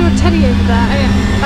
to a teddy over there.